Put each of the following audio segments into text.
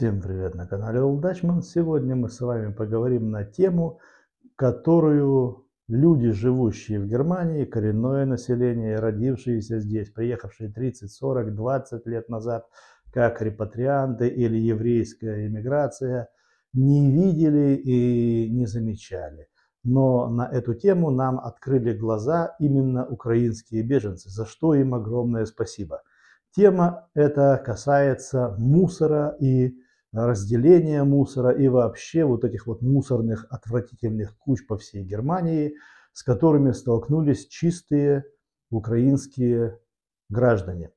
Всем привет на канале Dutchman. Сегодня мы с вами поговорим на тему, которую люди, живущие в Германии, коренное население, родившиеся здесь, приехавшие 30, 40, 20 лет назад, как репатрианты или еврейская иммиграция, не видели и не замечали. Но на эту тему нам открыли глаза именно украинские беженцы, за что им огромное спасибо. Тема эта касается мусора и разделения мусора и вообще вот этих вот мусорных отвратительных куч по всей Германии, с которыми столкнулись чистые украинские граждане.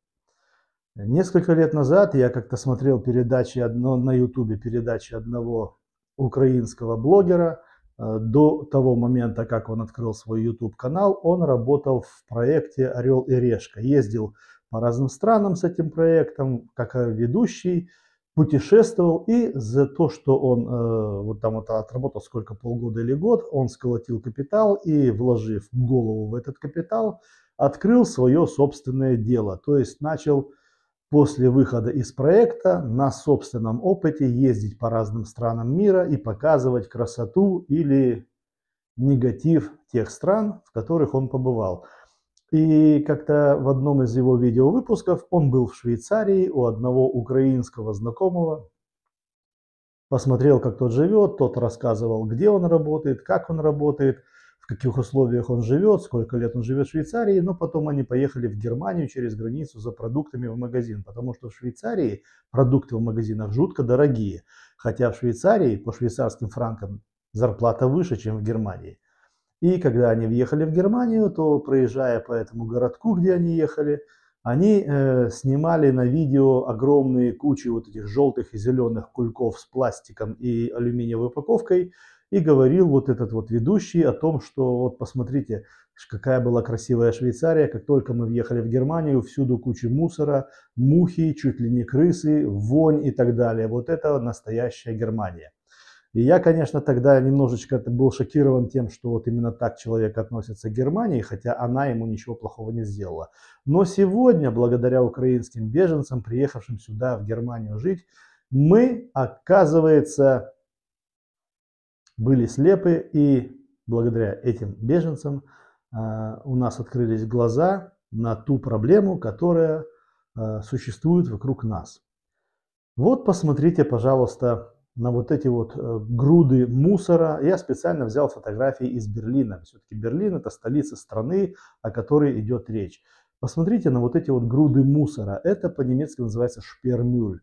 Несколько лет назад я как-то смотрел передачи одно, на ютубе передачи одного украинского блогера. Э, до того момента, как он открыл свой YouTube канал, он работал в проекте «Орел и решка». Ездил по разным странам с этим проектом, как ведущий, путешествовал, и за то, что он э, вот там вот отработал сколько, полгода или год, он сколотил капитал и, вложив голову в этот капитал, открыл свое собственное дело. То есть начал после выхода из проекта на собственном опыте ездить по разным странам мира и показывать красоту или негатив тех стран, в которых он побывал. И как-то в одном из его видеовыпусков он был в Швейцарии у одного украинского знакомого, посмотрел, как тот живет, тот рассказывал, где он работает, как он работает, в каких условиях он живет, сколько лет он живет в Швейцарии, но потом они поехали в Германию через границу за продуктами в магазин, потому что в Швейцарии продукты в магазинах жутко дорогие, хотя в Швейцарии по швейцарским франкам зарплата выше, чем в Германии. И когда они въехали в Германию, то проезжая по этому городку, где они ехали, они э, снимали на видео огромные кучи вот этих желтых и зеленых кульков с пластиком и алюминиевой упаковкой. И говорил вот этот вот ведущий о том, что вот посмотрите, какая была красивая Швейцария, как только мы въехали в Германию, всюду куча мусора, мухи, чуть ли не крысы, вонь и так далее. Вот это настоящая Германия. И я, конечно, тогда немножечко был шокирован тем, что вот именно так человек относится к Германии, хотя она ему ничего плохого не сделала. Но сегодня, благодаря украинским беженцам, приехавшим сюда, в Германию жить, мы, оказывается, были слепы, и благодаря этим беженцам э, у нас открылись глаза на ту проблему, которая э, существует вокруг нас. Вот посмотрите, пожалуйста, на вот эти вот э, груды мусора. Я специально взял фотографии из Берлина. Все-таки Берлин это столица страны, о которой идет речь. Посмотрите на вот эти вот груды мусора. Это по-немецки называется шпермюль.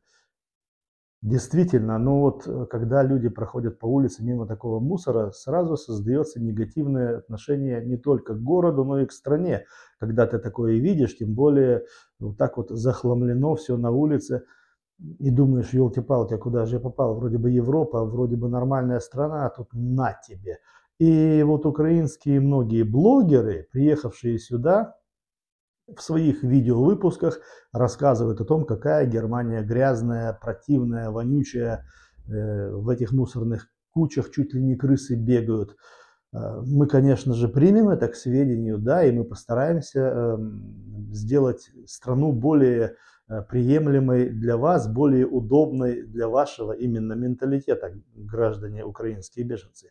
Действительно, ну вот э, когда люди проходят по улице мимо такого мусора, сразу создается негативное отношение не только к городу, но и к стране. Когда ты такое видишь, тем более вот так вот захламлено все на улице – и думаешь, елки-палки, а куда же я попал? Вроде бы Европа, вроде бы нормальная страна, а тут на тебе. И вот украинские многие блогеры, приехавшие сюда, в своих видеовыпусках рассказывают о том, какая Германия грязная, противная, вонючая. Э, в этих мусорных кучах чуть ли не крысы бегают. Э, мы, конечно же, примем это к сведению, да, и мы постараемся эм, сделать страну более приемлемой для вас, более удобной для вашего именно менталитета, граждане украинские беженцы.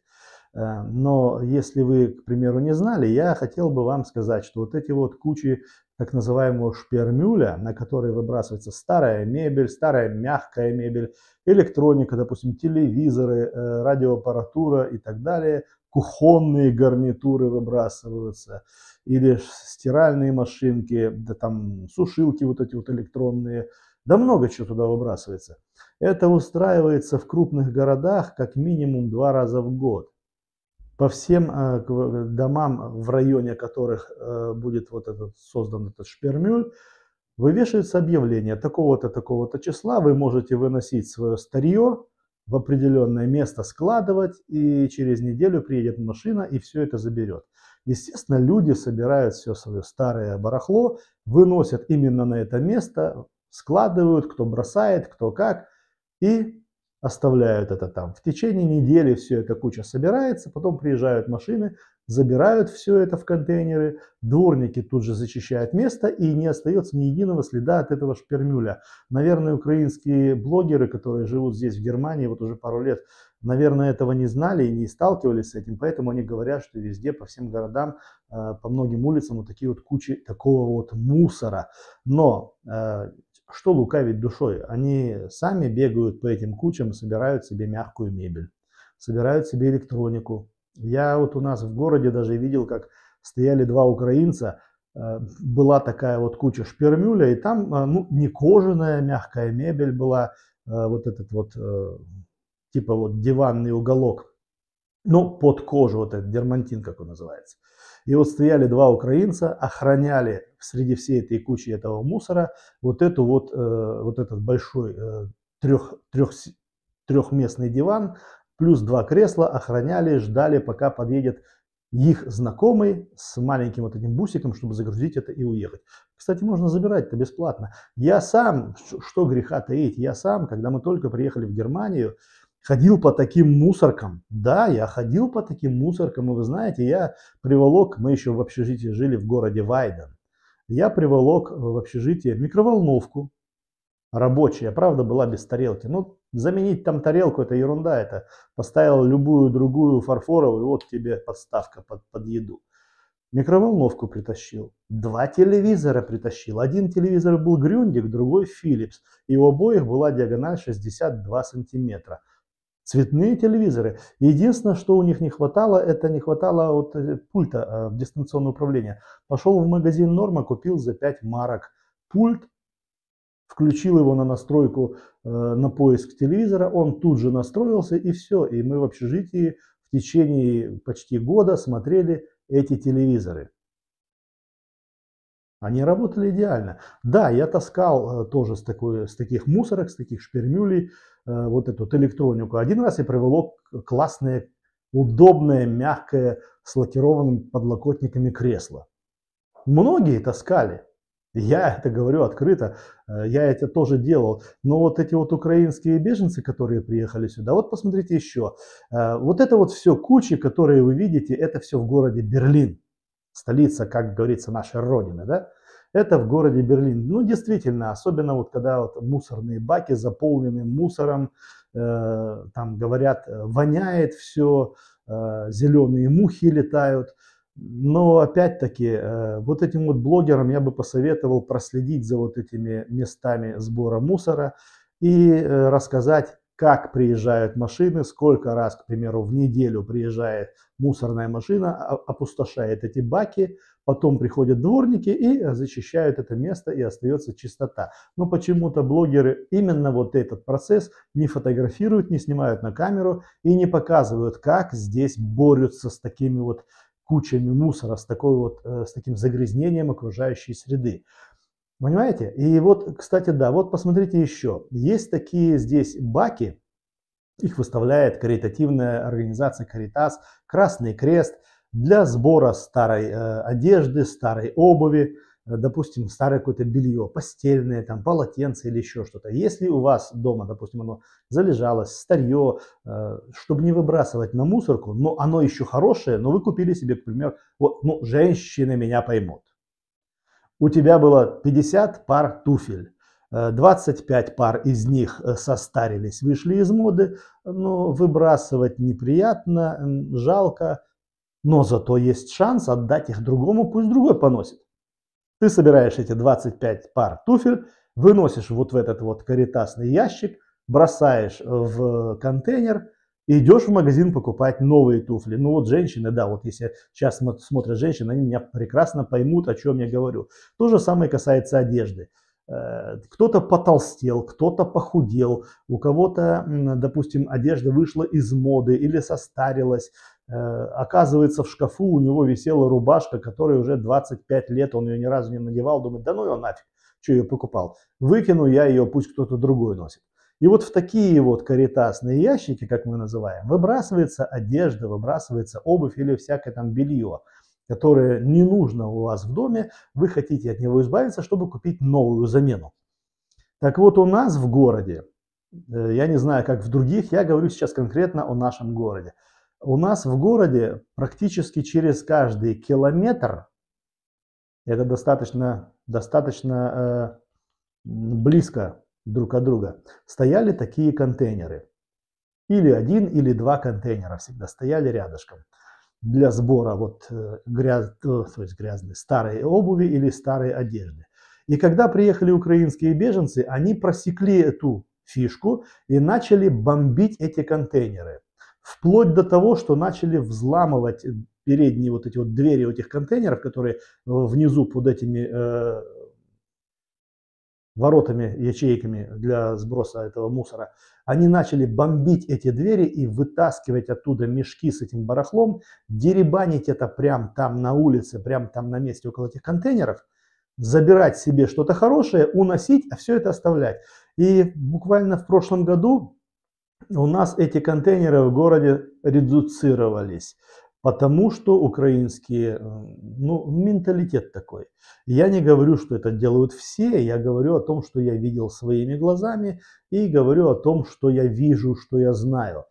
Э, но если вы, к примеру, не знали, я хотел бы вам сказать, что вот эти вот кучи так называемого шпермюля, на который выбрасывается старая мебель, старая мягкая мебель, электроника, допустим, телевизоры, э, радиоаппаратура и так далее, кухонные гарнитуры выбрасываются, или стиральные машинки, да там сушилки вот эти вот электронные, да много чего туда выбрасывается. Это устраивается в крупных городах как минимум два раза в год. По всем э, домам, в районе которых э, будет вот этот, создан этот шпермюль, вывешивается объявление такого-то, такого-то числа, вы можете выносить свое старье в определенное место, складывать, и через неделю приедет машина и все это заберет. Естественно, люди собирают все свое старое барахло, выносят именно на это место, складывают, кто бросает, кто как, и оставляют это там. В течение недели все это куча собирается, потом приезжают машины, забирают все это в контейнеры, дворники тут же зачищают место и не остается ни единого следа от этого шпермюля. Наверное, украинские блогеры, которые живут здесь, в Германии, вот уже пару лет, наверное, этого не знали и не сталкивались с этим, поэтому они говорят, что везде, по всем городам, э, по многим улицам вот такие вот кучи такого вот мусора. Но э, что лукавить душой? Они сами бегают по этим кучам, собирают себе мягкую мебель, собирают себе электронику. Я вот у нас в городе даже видел, как стояли два украинца, э, была такая вот куча шпермюля, и там ну, не кожаная мягкая мебель была, вот этот вот типа вот диванный уголок, ну, под кожу, вот этот дермантин, как он называется. И вот стояли два украинца, охраняли среди всей этой кучи этого мусора вот эту вот, э, вот этот большой э, трех, трех, трехместный диван, плюс два кресла, охраняли, ждали, пока подъедет их знакомый с маленьким вот этим бусиком, чтобы загрузить это и уехать. Кстати, можно забирать это бесплатно. Я сам, что греха таить, я сам, когда мы только приехали в Германию, ходил по таким мусоркам. Да, я ходил по таким мусоркам, и вы знаете, я приволок, мы еще в общежитии жили в городе Вайден, я приволок в общежитие микроволновку рабочая, правда, была без тарелки. Ну, заменить там тарелку, это ерунда, это поставил любую другую фарфоровую, вот тебе подставка под, под еду. Микроволновку притащил, два телевизора притащил. Один телевизор был Грюндик, другой Philips. И у обоих была диагональ 62 сантиметра цветные телевизоры. Единственное, что у них не хватало, это не хватало вот э, пульта э, дистанционного управления. Пошел в магазин Норма, купил за 5 марок пульт, включил его на настройку, э, на поиск телевизора, он тут же настроился и все. И мы в общежитии в течение почти года смотрели эти телевизоры. Они работали идеально. Да, я таскал э, тоже с, такой, с таких мусорок, с таких шпермюлей э, вот эту вот электронику. Один раз я приволок классное, удобное, мягкое, с лакированными подлокотниками кресло. Многие таскали. Я это говорю открыто, э, я это тоже делал. Но вот эти вот украинские беженцы, которые приехали сюда, вот посмотрите еще. Вот это вот все кучи, которые вы видите, это все в городе Берлин столица, как говорится, нашей Родины, да, это в городе Берлин. Ну, действительно, особенно вот когда вот мусорные баки заполнены мусором, э, там говорят, воняет все, э, зеленые мухи летают. Но опять-таки, э, вот этим вот блогерам я бы посоветовал проследить за вот этими местами сбора мусора и э, рассказать, как приезжают машины, сколько раз, к примеру, в неделю приезжает мусорная машина, опустошает эти баки, потом приходят дворники и зачищают это место и остается чистота. Но почему-то блогеры именно вот этот процесс не фотографируют, не снимают на камеру и не показывают, как здесь борются с такими вот кучами мусора, с, такой вот, э, с таким загрязнением окружающей среды. Понимаете? И вот, кстати, да, вот посмотрите еще. Есть такие здесь баки, их выставляет каритативная организация Каритас, Красный Крест для сбора старой э, одежды, старой обуви, допустим, старое какое-то белье, постельное, там, полотенце или еще что-то. Если у вас дома, допустим, оно залежалось, старье, э, чтобы не выбрасывать на мусорку, но оно еще хорошее, но вы купили себе, к примеру, вот, ну, женщины меня поймут у тебя было 50 пар туфель. 25 э, пар из них э, состарились, вышли из моды, но выбрасывать неприятно, жалко, но зато есть шанс отдать их другому, пусть другой поносит. Ты собираешь эти 25 пар туфель, выносишь вот в этот вот каритасный ящик, бросаешь в контейнер, идешь в магазин покупать новые туфли. Ну вот женщины, да, вот если сейчас смотрят женщины, они меня прекрасно поймут, о чем я говорю. То же самое касается одежды. Э, кто-то потолстел, кто-то похудел, у кого-то, допустим, одежда вышла из моды или состарилась. Э, оказывается, в шкафу у него висела рубашка, которая уже 25 лет, он ее ни разу не надевал, думает, да ну ее нафиг, что ее покупал. Выкину я ее, пусть кто-то другой носит. И вот в такие вот каритасные ящики, как мы называем, выбрасывается одежда, выбрасывается обувь или всякое там белье, которое не нужно у вас в доме, вы хотите от него избавиться, чтобы купить новую замену. Так вот у нас в городе, э, я не знаю, как в других, я говорю сейчас конкретно о нашем городе. У нас в городе практически через каждый километр, это достаточно, достаточно э, близко друг от друга, стояли такие контейнеры. Или один, или два контейнера всегда стояли рядышком для сбора вот э, гряз, то есть грязной старой обуви или старой одежды. И когда приехали украинские беженцы, они просекли эту фишку и начали бомбить эти контейнеры. Вплоть до того, что начали взламывать передние вот эти вот двери этих контейнеров, которые внизу под этими э, воротами, ячейками для сброса этого мусора, они начали бомбить эти двери и вытаскивать оттуда мешки с этим барахлом, деребанить это прямо там на улице, прямо там на месте около этих контейнеров, забирать себе что-то хорошее, уносить, а все это оставлять. И буквально в прошлом году у нас эти контейнеры в городе редуцировались. Потому что украинские, э, ну, менталитет такой. Я не говорю, что это делают все, я говорю о том, что я видел своими глазами и говорю о том, что я вижу, что я знаю.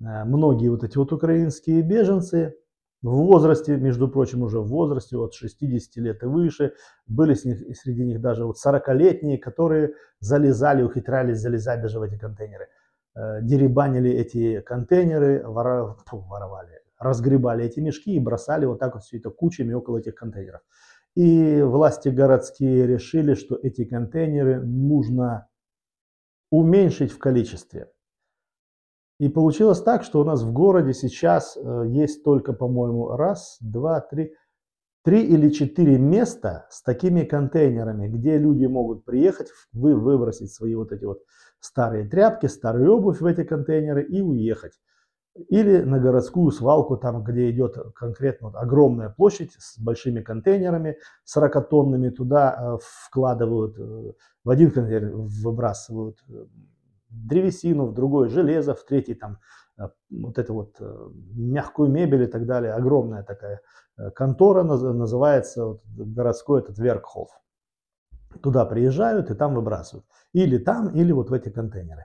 Э, многие вот эти вот украинские беженцы в возрасте, между прочим, уже в возрасте от 60 лет и выше, были с них, среди них даже вот 40-летние, которые залезали, ухитрялись залезать даже в эти контейнеры. Э, деребанили эти контейнеры, воровали, разгребали эти мешки и бросали вот так вот все это кучами около этих контейнеров. И власти городские решили, что эти контейнеры нужно уменьшить в количестве. И получилось так, что у нас в городе сейчас э, есть только, по-моему, раз, два, три, три или четыре места с такими контейнерами, где люди могут приехать, вы выбросить свои вот эти вот старые тряпки, старую обувь в эти контейнеры и уехать. Или на городскую свалку, там, где идет конкретно огромная площадь с большими контейнерами, 40-тонными, туда э, вкладывают, э, в один контейнер выбрасывают э, древесину, в другой железо, в третий там вот эту вот мягкую мебель и так далее. Огромная такая контора называется вот, городской этот Веркхоф. Туда приезжают и там выбрасывают. Или там, или вот в эти контейнеры.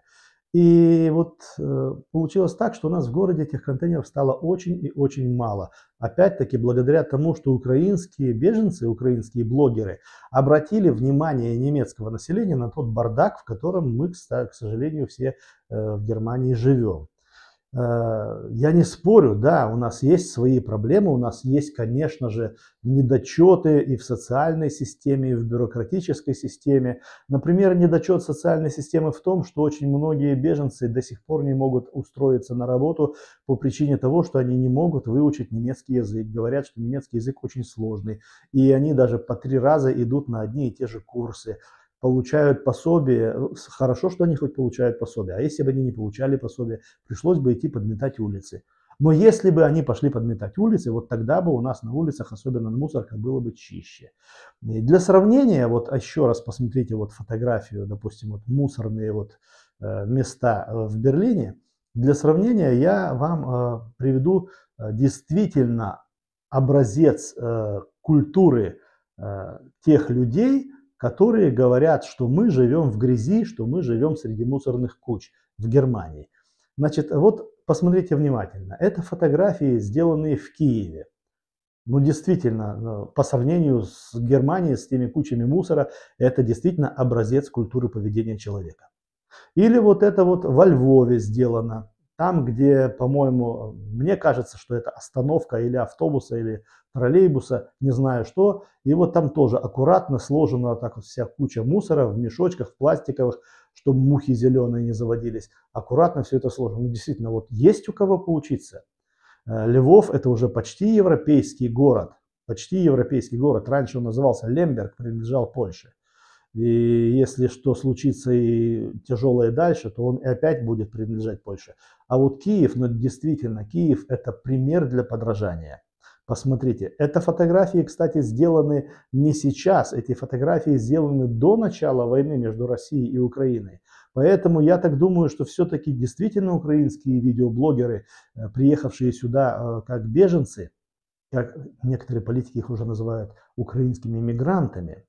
И вот э, получилось так, что у нас в городе этих контейнеров стало очень и очень мало. Опять-таки благодаря тому, что украинские беженцы, украинские блогеры обратили внимание немецкого населения на тот бардак, в котором мы, к сожалению, все э, в Германии живем. Э, я не спорю, да, у нас есть свои проблемы, у нас есть, конечно же, недочеты и в социальной системе, и в бюрократической системе. Например, недочет социальной системы в том, что очень многие беженцы до сих пор не могут устроиться на работу по причине того, что они не могут выучить немецкий язык. Говорят, что немецкий язык очень сложный, и они даже по три раза идут на одни и те же курсы получают пособие, э, хорошо, что они хоть получают пособие, а если бы они не получали пособие, пришлось бы идти подметать улицы. Но если бы они пошли подметать улицы, вот тогда бы у нас на улицах, особенно на мусорках, было бы чище. И для сравнения, вот еще раз посмотрите вот фотографию, допустим, вот мусорные вот э, места э, в Берлине. Для сравнения я вам приведу действительно образец культуры тех людей, которые говорят, что мы живем в грязи, что мы живем среди мусорных куч в Германии. Значит, вот посмотрите внимательно. Это фотографии, сделанные в Киеве. Ну, действительно, ну, по сравнению с Германией, с теми кучами мусора, это действительно образец культуры поведения человека. Или вот это вот во Львове сделано. Там, где, по-моему, мне кажется, что это остановка или автобуса, или троллейбуса, не знаю что. И вот там тоже аккуратно сложена так вот вся куча мусора в мешочках, в пластиковых, чтобы мухи зеленые не заводились. Аккуратно все это сложено. Ну, действительно, вот есть у кого поучиться. Э, Львов это уже почти европейский город. Почти европейский город. Раньше он назывался Лемберг, принадлежал Польше. И если что случится и тяжелое дальше, то он и опять будет принадлежать Польше. А вот Киев, ну действительно, Киев это пример для подражания. Посмотрите, это фотографии, кстати, сделаны не сейчас. Эти фотографии сделаны до начала войны между Россией и Украиной. Поэтому я так думаю, что все-таки действительно украинские видеоблогеры, э, приехавшие сюда э, как беженцы, как некоторые политики их уже называют украинскими мигрантами,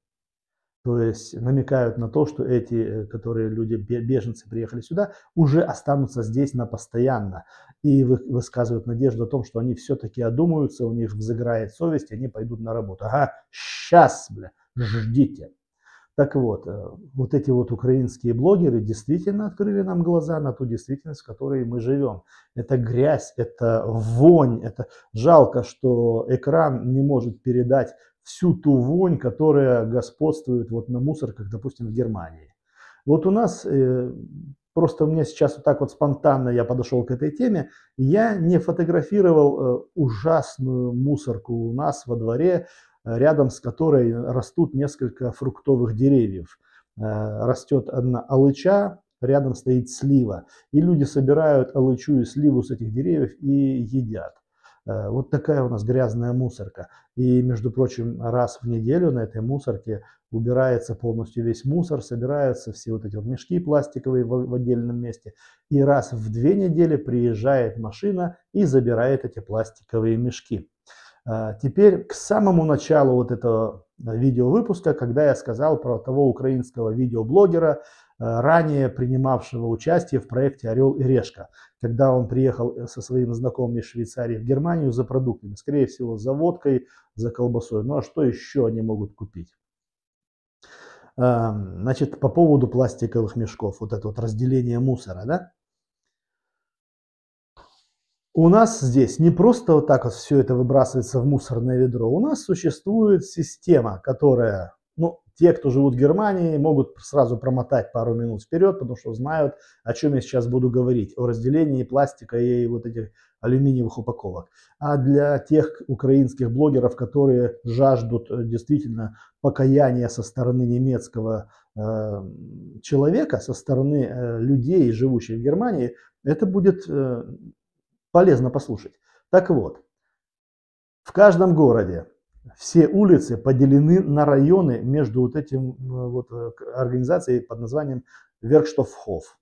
то есть намекают на то, что эти, э, которые люди, беженцы, приехали сюда, уже останутся здесь на постоянно. И высказывают надежду о том, что они все-таки одумаются, у них взыграет совесть, они пойдут на работу. Ага, сейчас, бля, ждите. Так вот, э, вот эти вот украинские блогеры действительно открыли нам глаза на ту действительность, в которой мы живем. Это грязь, это вонь, это жалко, что экран не может передать всю ту вонь, которая господствует вот на мусорках, допустим, в Германии. Вот у нас, э, просто у меня сейчас вот так вот спонтанно я подошел к этой теме, я не фотографировал э, ужасную мусорку у нас во дворе, э, рядом с которой растут несколько фруктовых деревьев. Растет одна алыча, рядом стоит слива. И люди собирают алычу и сливу с этих деревьев и едят. Э, вот такая у нас грязная мусорка. И, между прочим, раз в неделю на этой мусорке убирается полностью весь мусор, собираются все вот эти вот мешки пластиковые в, в отдельном месте. И раз в две недели приезжает машина и забирает эти пластиковые мешки. Э, теперь к самому началу вот этого э, видеовыпуска, когда я сказал про того украинского видеоблогера, ранее принимавшего участие в проекте «Орел и решка», когда он приехал э, со своими знакомыми из Швейцарии в Германию за продуктами, скорее всего, за водкой, за колбасой. Ну а что еще они могут купить? Эм, значит, по поводу пластиковых мешков, вот это вот разделение мусора, да? У нас здесь не просто вот так вот все это выбрасывается в мусорное ведро. У нас существует система, которая те, кто живут в Германии, могут сразу промотать пару минут вперед, потому что знают, о чем я сейчас буду говорить, о разделении пластика и вот этих алюминиевых упаковок. А для тех украинских блогеров, которые жаждут э, действительно покаяния со стороны немецкого э, человека, со стороны э, людей, живущих в Германии, это будет э, полезно послушать. Так вот, в каждом городе все улицы поделены на районы между вот этим вот э, организацией под названием Веркштофхоф.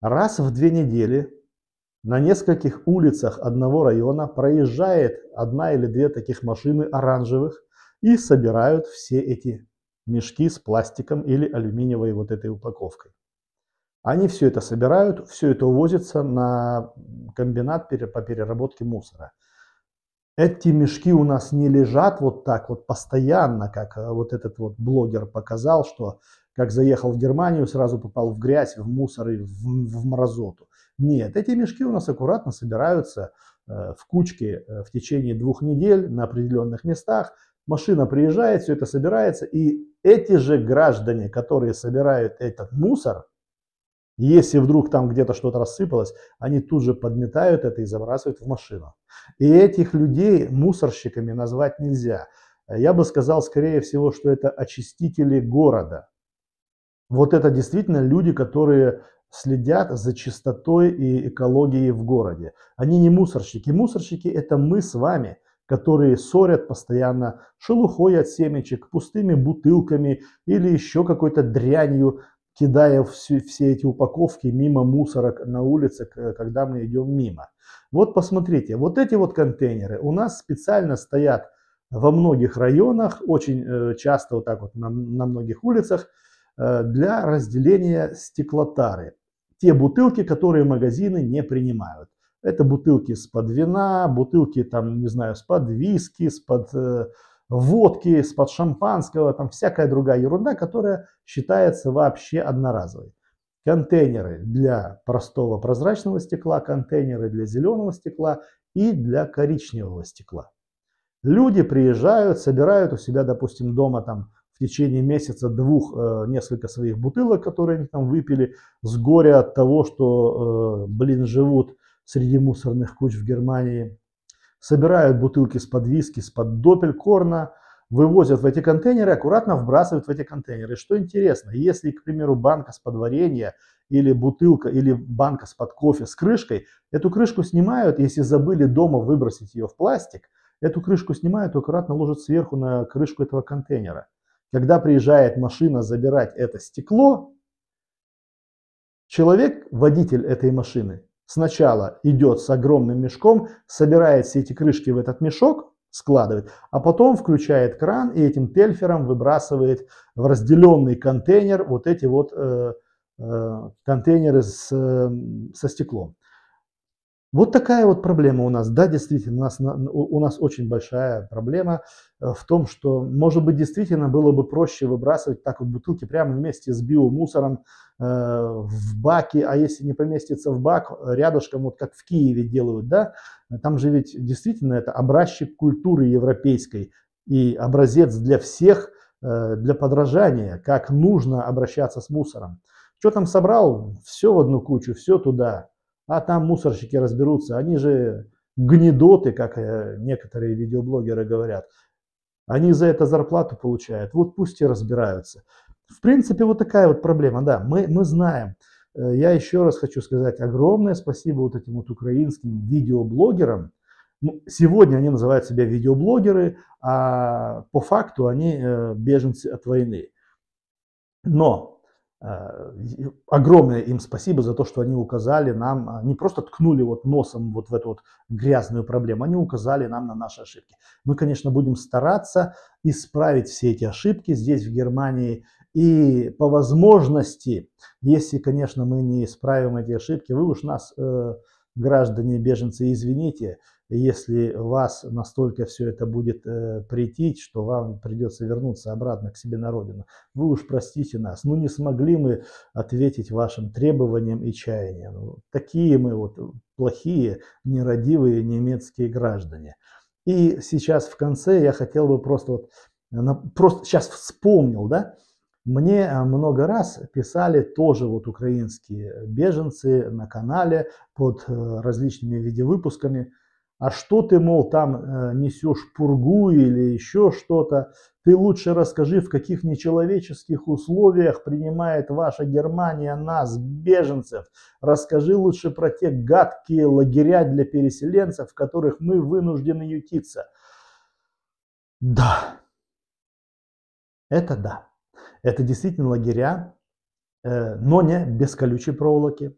Раз в две недели на нескольких улицах одного района проезжает одна или две таких машины оранжевых и собирают все эти мешки с пластиком или алюминиевой вот этой упаковкой. Они все это собирают, все это увозится на комбинат по переработке мусора эти мешки у нас не лежат вот так вот постоянно, как э, вот этот вот блогер показал, что как заехал в Германию, сразу попал в грязь, в мусор и в, в мразоту. Нет, эти мешки у нас аккуратно собираются э, в кучке э, в течение двух недель на определенных местах. Машина приезжает, все это собирается, и эти же граждане, которые собирают этот мусор, если вдруг там где-то что-то рассыпалось, они тут же подметают это и забрасывают в машину. И этих людей мусорщиками назвать нельзя. Я бы сказал, скорее всего, что это очистители города. Вот это действительно люди, которые следят за чистотой и экологией в городе. Они не мусорщики. Мусорщики это мы с вами, которые ссорят постоянно шелухой от семечек, пустыми бутылками или еще какой-то дрянью, кидая все, все эти упаковки мимо мусорок на улице, когда мы идем мимо. Вот посмотрите, вот эти вот контейнеры у нас специально стоят во многих районах, очень э, часто вот так вот на, на многих улицах, э, для разделения стеклотары. Те бутылки, которые магазины не принимают. Это бутылки с под вина, бутылки там, не знаю, с под виски, с под э, водки, с под шампанского, там всякая другая ерунда, которая считается вообще одноразовой. Контейнеры для простого прозрачного стекла, контейнеры для зеленого стекла и для коричневого стекла. Люди приезжают, собирают у себя, допустим, дома там в течение месяца двух э, несколько своих бутылок, которые они там выпили, с горя от того, что, э, блин, живут среди мусорных куч в Германии собирают бутылки с под виски, с под допелькорна, вывозят в эти контейнеры, аккуратно вбрасывают в эти контейнеры. Что интересно, если, к примеру, банка с под варенья или бутылка, или банка с под кофе с крышкой, эту крышку снимают, если забыли дома выбросить ее в пластик, эту крышку снимают и аккуратно ложат сверху на крышку этого контейнера. Когда приезжает машина забирать это стекло, человек, водитель этой машины, сначала идет с огромным мешком, собирает все эти крышки в этот мешок, складывает, а потом включает кран и этим тельфером выбрасывает в разделенный контейнер вот эти вот э, э, контейнеры с, э, со стеклом. Вот такая вот проблема у нас. Да, действительно, у нас, у нас очень большая проблема э, в том, что, может быть, действительно было бы проще выбрасывать так вот бутылки прямо вместе с биомусором э, в баке, а если не поместится в бак, рядышком, вот как в Киеве делают, да, там же ведь действительно это образчик культуры европейской и образец для всех, э, для подражания, как нужно обращаться с мусором. Что там собрал? Все в одну кучу, все туда а там мусорщики разберутся. Они же гнедоты, как э, некоторые видеоблогеры говорят. Они за это зарплату получают. Вот пусть и разбираются. В принципе, вот такая вот проблема. Да, мы, мы знаем. Э, я еще раз хочу сказать огромное спасибо вот этим вот украинским видеоблогерам. Ну, сегодня они называют себя видеоблогеры, а по факту они э, беженцы от войны. Но огромное им спасибо за то, что они указали нам, а, не просто ткнули вот носом вот в эту вот грязную проблему, они указали нам на наши ошибки. Мы, конечно, будем стараться исправить все эти ошибки здесь, в Германии, и по возможности, если, конечно, мы не исправим эти ошибки, вы уж нас, э, граждане, беженцы, извините, если вас настолько все это будет э, претить, что вам придется вернуться обратно к себе на родину, вы уж простите нас. Ну не смогли мы ответить вашим требованиям и чаяниям. Ну, такие мы вот плохие, нерадивые немецкие граждане. И сейчас в конце я хотел бы просто вот, просто сейчас вспомнил, да, мне э, много раз писали тоже вот украинские беженцы на канале под э, различными видеовыпусками, а что ты, мол, там э, несешь пургу или еще что-то, ты лучше расскажи, в каких нечеловеческих условиях принимает ваша Германия нас, беженцев. Расскажи лучше про те гадкие лагеря для переселенцев, в которых мы вынуждены ютиться. Да, это да. Это действительно лагеря, э, но не без колючей проволоки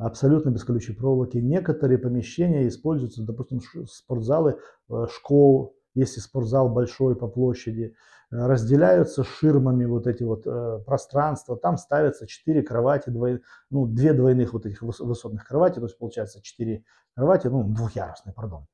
абсолютно без колючей проволоки. Некоторые помещения используются, допустим, спортзалы э, школ, если спортзал большой по площади, э, разделяются ширмами вот эти вот э, пространства, там ставятся 4 кровати, двой, ну, 2 двойных вот этих высотных кровати, то есть получается 4 кровати, ну, двухъярусные, пардон,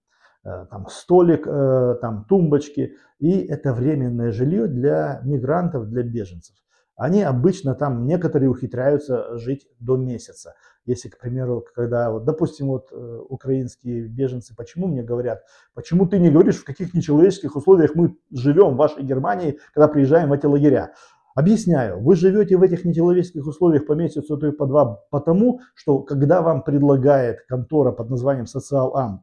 там столик, там тумбочки, и это временное жилье для мигрантов, для беженцев. Они обычно там, некоторые ухитряются жить до месяца. Если, к примеру, когда, вот, допустим, вот э, украинские беженцы, почему мне говорят, почему ты не говоришь, в каких нечеловеческих условиях мы живем в вашей Германии, когда приезжаем в эти лагеря? Объясняю, вы живете в этих нечеловеческих условиях по месяцу, то и по два, потому что когда вам предлагает контора под названием Социаламт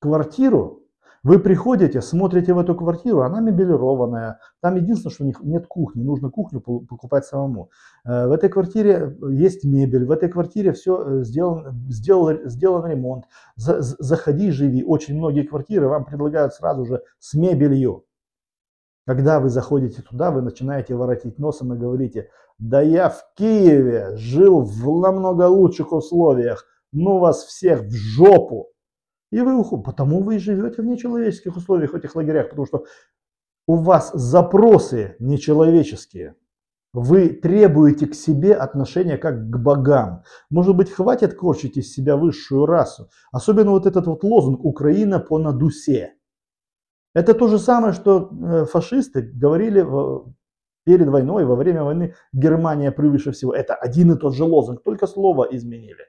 квартиру, вы приходите, смотрите в эту квартиру, она мебелированная. Там единственное, что у них нет кухни, нужно кухню покупать самому. Э, в этой квартире есть мебель, в этой квартире все сделан, сделал, сделан ремонт. Заходи, живи. Очень многие квартиры вам предлагают сразу же с мебелью. Когда вы заходите туда, вы начинаете воротить носом и говорите, да я в Киеве жил в намного лучших условиях, ну вас всех в жопу. И вы уходите. Потому вы и живете в нечеловеческих условиях в этих лагерях, потому что у вас запросы нечеловеческие. Вы требуете к себе отношения как к богам. Может быть, хватит корчить из себя высшую расу. Особенно вот этот вот лозунг «Украина по надусе». Это то же самое, что э, фашисты говорили перед войной, во время войны «Германия превыше всего». Это один и тот же лозунг, только слово изменили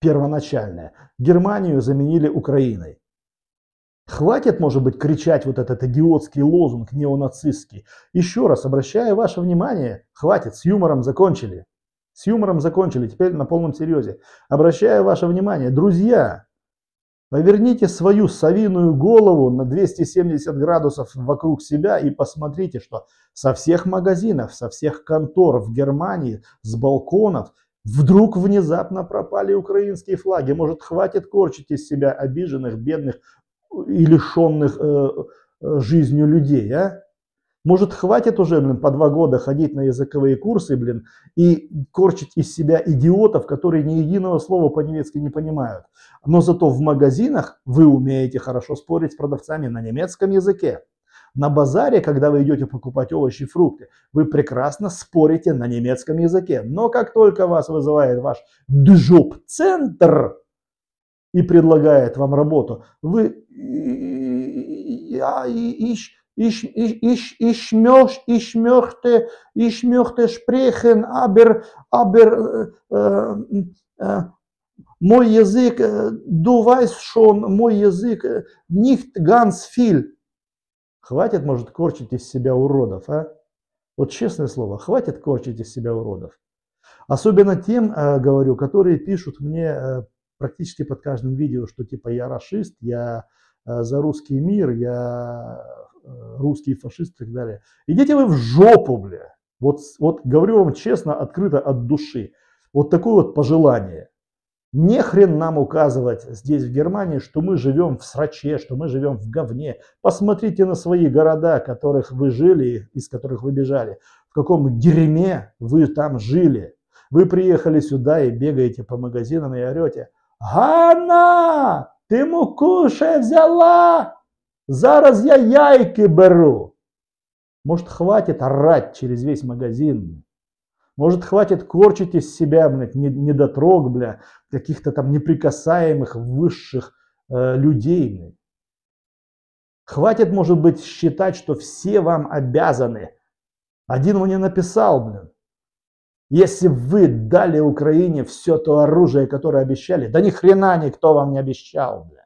первоначальное. Германию заменили Украиной. Хватит, может быть, кричать вот этот идиотский лозунг неонацистский. Еще раз обращаю ваше внимание, хватит, с юмором закончили. С юмором закончили, теперь на полном серьезе. Обращаю ваше внимание, друзья, поверните свою совиную голову на 270 градусов вокруг себя и посмотрите, что со всех магазинов, со всех контор в Германии, с балконов – Вдруг внезапно пропали украинские флаги. Может, хватит корчить из себя обиженных, бедных и лишенных э, э, жизнью людей, а? Может, хватит уже, блин, по два года ходить на языковые курсы, блин, и корчить из себя идиотов, которые ни единого слова по-немецки не понимают. Но зато в магазинах вы умеете хорошо спорить с продавцами на немецком языке. На базаре, когда вы идете покупать овощи и фрукты, вы прекрасно спорите на немецком языке. Но как только вас вызывает ваш джоб-центр и предлагает вам работу, вы ich, ich, ich, ich, möchte, ich, möchte, ich möchte sprechen, aber, aber äh, äh, мой язык, du weißt schon, мой язык nicht ganz viel. Хватит, может, корчить из себя уродов, а? Вот честное слово, хватит корчить из себя уродов. Особенно тем, э, говорю, которые пишут мне э, практически под каждым видео, что типа я расист, я э, за русский мир, я русские фашисты и так далее. Идите вы в жопу, бля. Вот, вот говорю вам честно, открыто от души. Вот такое вот пожелание. Не хрен нам указывать здесь в Германии, что мы живем в сраче, что мы живем в говне. Посмотрите на свои города, в которых вы жили, из которых вы бежали. В каком дерьме вы там жили. Вы приехали сюда и бегаете по магазинам и орете. Ганна, ты муку уже взяла? Зараз я яйки беру. Может, хватит орать через весь магазин. Может, хватит корчить из себя, блядь, недотрог, бля, каких-то там неприкасаемых высших э, людей. Блядь. Хватит, может быть, считать, что все вам обязаны. Один мне написал, блин. Если вы дали Украине все то оружие, которое обещали, да ни хрена никто вам не обещал, блин.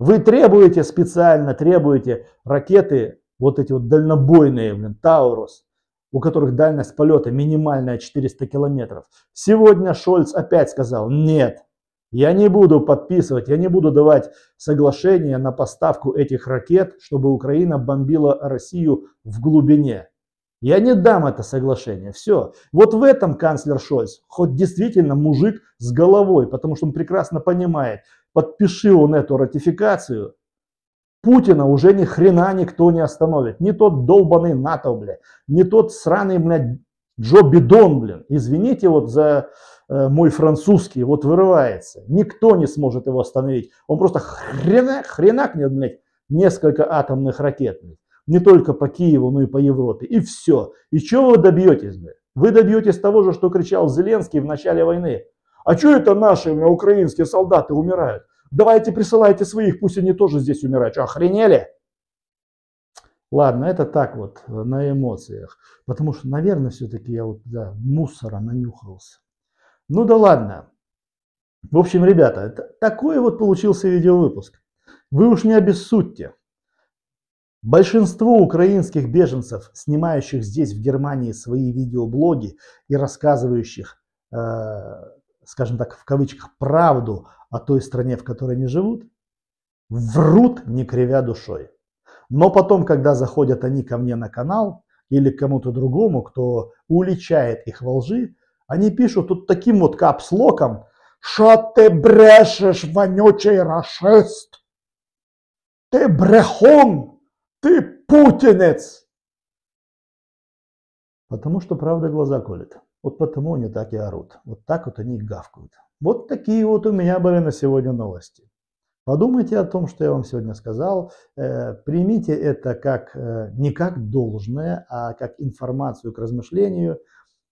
Вы требуете специально, требуете ракеты, вот эти вот дальнобойные, блин, Таурус, у которых дальность полета минимальная 400 километров. Сегодня Шольц опять сказал, нет, я не буду подписывать, я не буду давать соглашение на поставку этих ракет, чтобы Украина бомбила Россию в глубине. Я не дам это соглашение. Все. Вот в этом канцлер Шольц, хоть действительно мужик с головой, потому что он прекрасно понимает, подпиши он эту ратификацию, Путина уже ни хрена никто не остановит. Не тот долбанный НАТО, бля, не тот сраный, блядь, Джо Бидон, блин. Извините вот за э, мой французский, вот вырывается. Никто не сможет его остановить. Он просто хрена, хренакнет, блядь, несколько атомных ракет. Блядь. Не только по Киеву, но и по Европе. И все. И чего вы добьетесь, блядь? Вы добьетесь того же, что кричал Зеленский в начале войны. А что это наши украинские солдаты умирают? Давайте присылайте своих, пусть они тоже здесь умирают. Что, охренели? Ладно, это так вот, на эмоциях. Потому что, наверное, все-таки я вот, да, мусора нанюхался. Ну да ладно. В общем, ребята, это, такой вот получился видеовыпуск. Вы уж не обессудьте. Большинство украинских беженцев, снимающих здесь в Германии свои видеоблоги и рассказывающих э, скажем так, в кавычках, правду о той стране, в которой они живут, врут, не кривя душой. Но потом, когда заходят они ко мне на канал или к кому-то другому, кто уличает их во лжи, они пишут тут таким вот капслоком, что ты брешешь, вонючий расист, ты брехон, ты путинец. Потому что правда глаза колет. Вот потому они так и орут. Вот так вот они гавкают. Вот такие вот у меня были на сегодня новости. Подумайте о том, что я вам сегодня сказал. Э, примите это как э, не как должное, а как информацию к размышлению.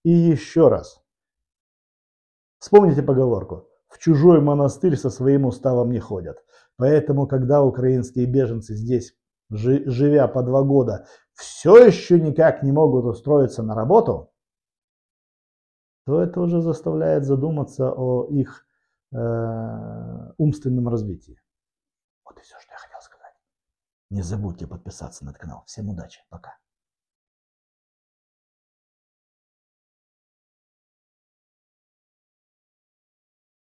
И еще раз. Вспомните поговорку. В чужой монастырь со своим уставом не ходят. Поэтому, когда украинские беженцы здесь, живя по два года, все еще никак не могут устроиться на работу, то это уже заставляет задуматься о их э, умственном развитии. Вот и все, что я хотел сказать. Не забудьте подписаться на этот канал. Всем удачи. Пока.